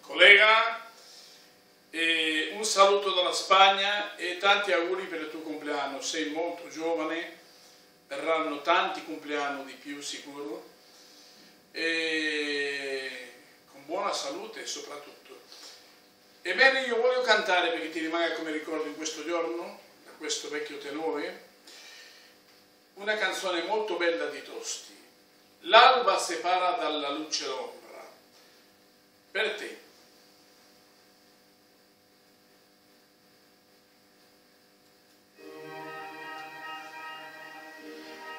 collega, e un saluto dalla Spagna e tanti auguri per il tuo compleanno. Sei molto giovane, verranno tanti compleanni di più sicuro. E con buona salute soprattutto. Ebbene io voglio cantare perché ti rimanga come ricordo in questo giorno, da questo vecchio tenore, una canzone molto bella di Tosti. L'alba separa dalla luce l'ombra. Per te.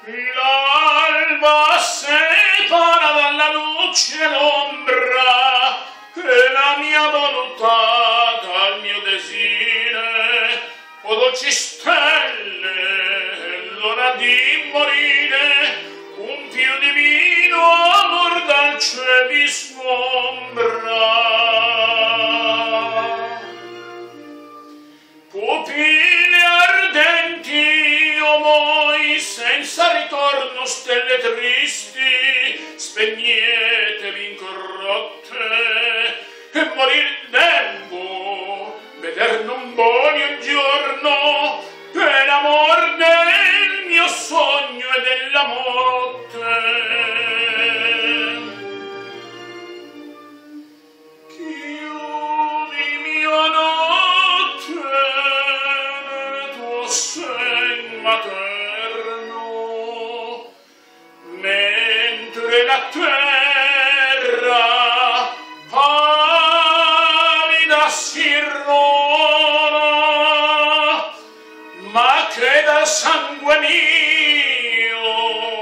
L'alba separa dalla luce l'ombra e la mia volontà dal mio desire o dolci stelle l'ora di morire un più divino amor dal cielo membra pupille ardenti o moi senza ritorno stelle tristi spegnetevi incorrotte la terra pallida si rona ma creda sangue mio.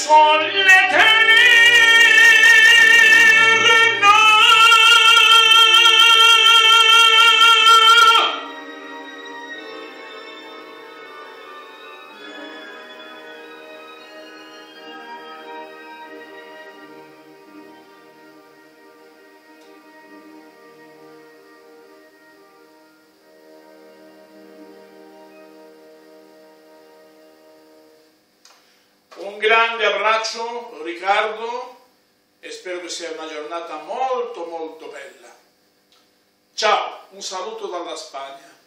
Il Grande abbraccio Riccardo e spero che sia una giornata molto molto bella. Ciao, un saluto dalla Spagna.